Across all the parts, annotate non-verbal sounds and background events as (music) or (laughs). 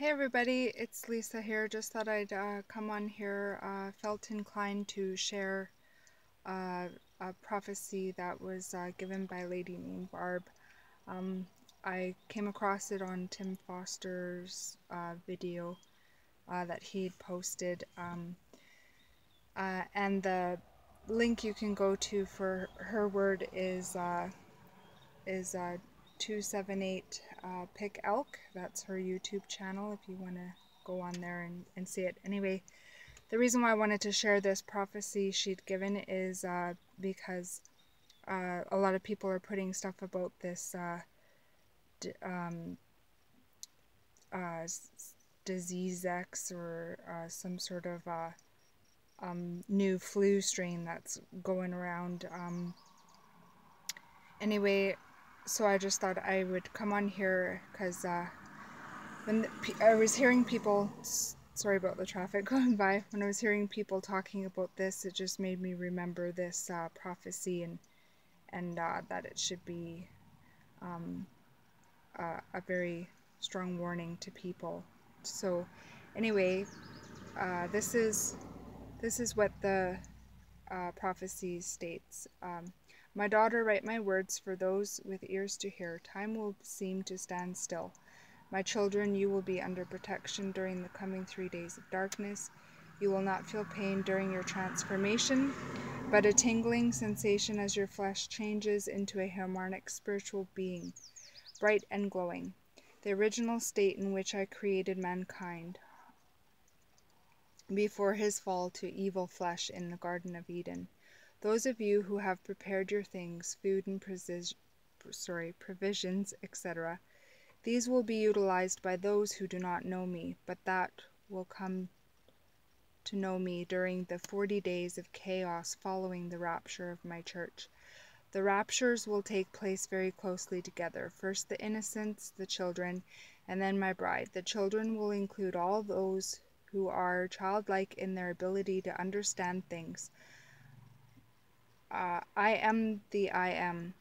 Hey everybody, it's Lisa here. Just thought I'd uh, come on here. Uh, felt inclined to share uh, a prophecy that was uh, given by a lady named Barb. Um, I came across it on Tim Foster's uh, video uh, that he'd posted. Um, and the link you can go to for her word is is 278 uh, Pick Elk. That's her YouTube channel if you want to go on there and, and see it. Anyway, the reason why I wanted to share this prophecy she'd given is uh, because uh, a lot of people are putting stuff about this uh, um, uh, disease X or uh, some sort of um, new flu strain that's going around. Um, anyway, so I just thought I would come on here because uh, when the, I was hearing people, sorry about the traffic (laughs) going by, when I was hearing people talking about this, it just made me remember this uh, prophecy and and uh, that it should be um, a very strong warning to people. So anyway, uh, this is this is what the uh, prophecy states. Um, my daughter, write my words for those with ears to hear. Time will seem to stand still. My children, you will be under protection during the coming three days of darkness. You will not feel pain during your transformation, but a tingling sensation as your flesh changes into a harmonic spiritual being, bright and glowing, the original state in which I created mankind before his fall to evil flesh in the Garden of Eden. Those of you who have prepared your things, food and sorry, provisions, etc., these will be utilized by those who do not know me, but that will come to know me during the 40 days of chaos following the rapture of my church. The raptures will take place very closely together. First the innocents, the children, and then my bride. The children will include all those who are childlike in their ability to understand things uh, I am the I am,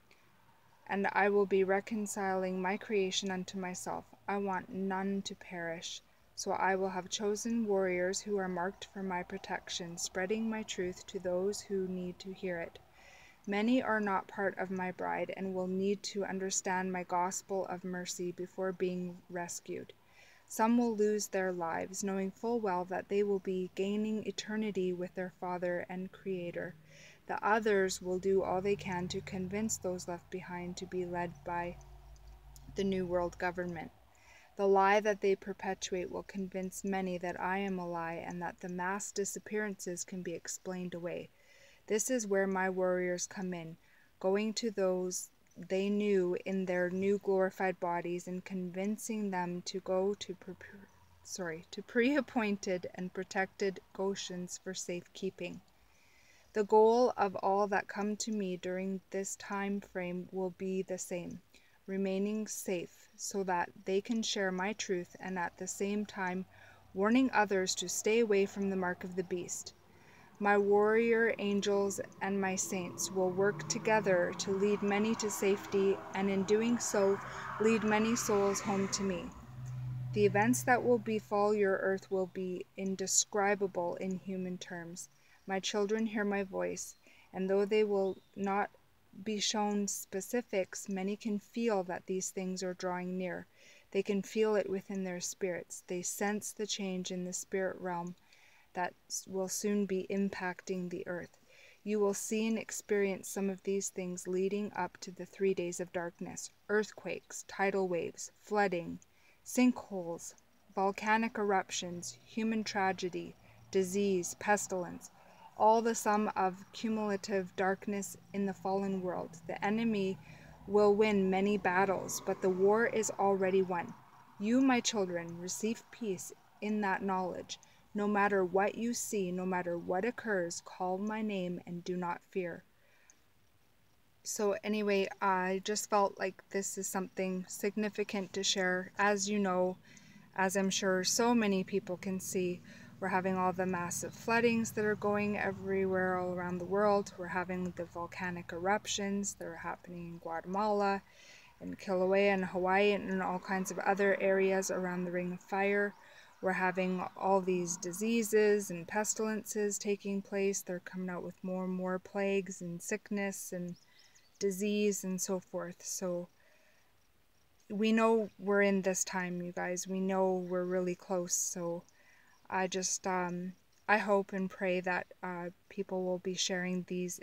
and I will be reconciling my creation unto myself. I want none to perish. So I will have chosen warriors who are marked for my protection, spreading my truth to those who need to hear it. Many are not part of my bride and will need to understand my gospel of mercy before being rescued. Some will lose their lives, knowing full well that they will be gaining eternity with their Father and Creator. The others will do all they can to convince those left behind to be led by the New World Government. The lie that they perpetuate will convince many that I am a lie and that the mass disappearances can be explained away. This is where my warriors come in, going to those they knew in their new glorified bodies and convincing them to go to pre- sorry, to pre-appointed and protected Goshens for safekeeping. The goal of all that come to me during this time frame will be the same remaining safe so that they can share my truth and at the same time warning others to stay away from the mark of the beast. My warrior angels and my saints will work together to lead many to safety and in doing so lead many souls home to me. The events that will befall your earth will be indescribable in human terms. My children hear my voice, and though they will not be shown specifics, many can feel that these things are drawing near. They can feel it within their spirits. They sense the change in the spirit realm that will soon be impacting the earth. You will see and experience some of these things leading up to the three days of darkness earthquakes, tidal waves, flooding, sinkholes, volcanic eruptions, human tragedy, disease, pestilence all the sum of cumulative darkness in the fallen world. The enemy will win many battles, but the war is already won. You, my children, receive peace in that knowledge. No matter what you see, no matter what occurs, call my name and do not fear. So, anyway, I just felt like this is something significant to share. As you know, as I'm sure so many people can see, we're having all the massive floodings that are going everywhere all around the world. We're having the volcanic eruptions that are happening in Guatemala in Kilauea and Hawaii and in all kinds of other areas around the Ring of Fire. We're having all these diseases and pestilences taking place. They're coming out with more and more plagues and sickness and disease and so forth. So we know we're in this time, you guys. We know we're really close. So I just um, I hope and pray that uh, people will be sharing these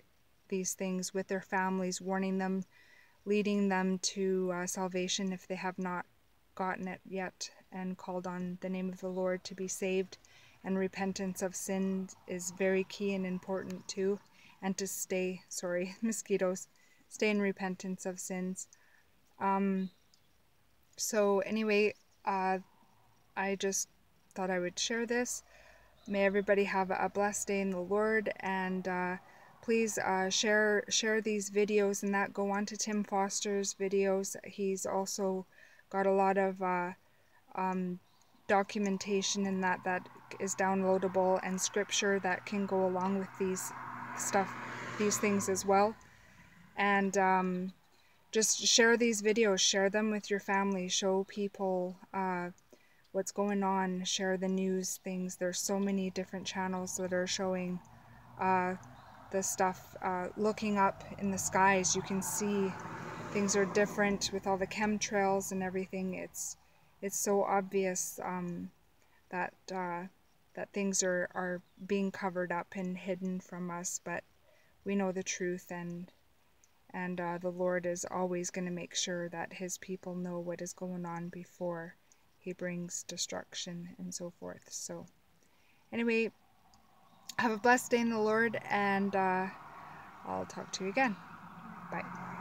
these things with their families, warning them, leading them to uh, salvation if they have not gotten it yet, and called on the name of the Lord to be saved. And repentance of sin is very key and important too, and to stay (laughs) sorry mosquitoes, stay in repentance of sins. Um, so anyway, uh, I just thought I would share this. May everybody have a blessed day in the Lord, and uh, please uh, share share these videos and that. Go on to Tim Foster's videos. He's also got a lot of uh, um, documentation in that that is downloadable and scripture that can go along with these stuff, these things as well. And um, just share these videos, share them with your family, show people uh, what's going on, share the news things. There's so many different channels that are showing uh, the stuff. Uh, looking up in the skies, you can see things are different with all the chemtrails and everything. It's it's so obvious um, that uh, that things are, are being covered up and hidden from us, but we know the truth and and uh, the Lord is always going to make sure that His people know what is going on before He brings destruction and so forth. So, anyway, have a blessed day in the Lord, and uh, I'll talk to you again. Bye.